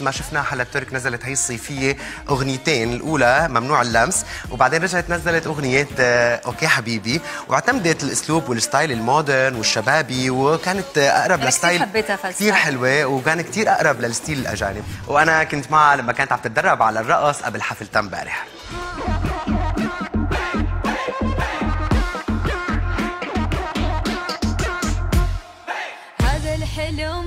ما شفنا حلا الترك نزلت هي الصيفية أغنيتين الأولى ممنوع اللمس وبعدين رجعت نزلت أغنية آه، OK حبيبي. واعتمدت الأسلوب وال style ال modern والشبابي وكانت كتير ل style. كثير حلوة وكان كثير أقرب لل style الأجانب. وأنا كنت معها لما كانت عم تتدرب على الرقص قبل حفلتها امبارح. هذا الحلو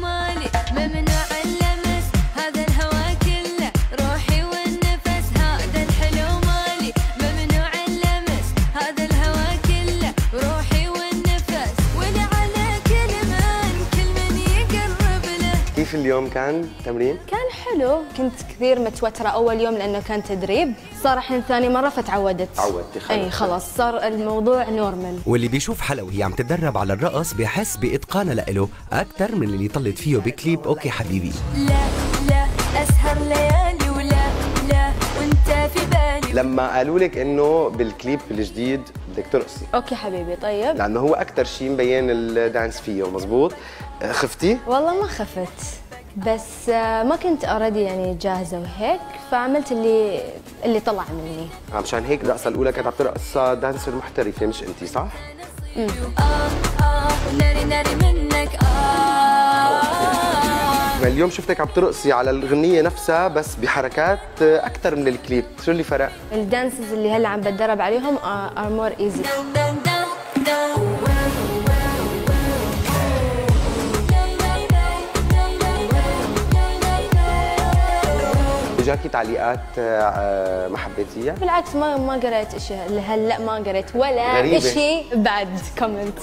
كيف اليوم كان تمرين؟ كان حلو. كنت كثير متوترة أول يوم لأنه كان تدريب. صار الحين ثاني مرة فتعودت. تعودتي خلص. أي خلاص. صار الموضوع نورمال واللي بيشوف حلا وهي عم تتدرب على الرقص بيحس بإتقانها لإله أكثر من اللي طلت فيه بكليب. أوكي حبيبي. لا لا أسهر ليالي ولا لا وأنت في بالي. لما قالوا لك إنه بالكليب الجديد بدك ترقصي OK حبيبي طيب. لأنه هو أكثر شيء مبين ال dance فيه مزبوط آه، خفتي؟ والله ما خفت بس آه، ما كنت already يعني جاهزة وهيك فعملت اللي اللي طلع مني. آه، مشان هيك الرقصه الاولى كانت عم ترقص dancer محترفة مش انت صح؟ ناري ناري منك اليوم شفتك عم ترقصي على الغنية نفسها بس بحركات أكثر من الكليب، شو اللي فرق؟ ال dances اللي هلا عم بتدرب عليهم are more easy. إجاكي تعليقات آه، ما حبيتيها؟ بالعكس ما ما قريت شيء هلا ما قريت ولا. شيء بعد كومنت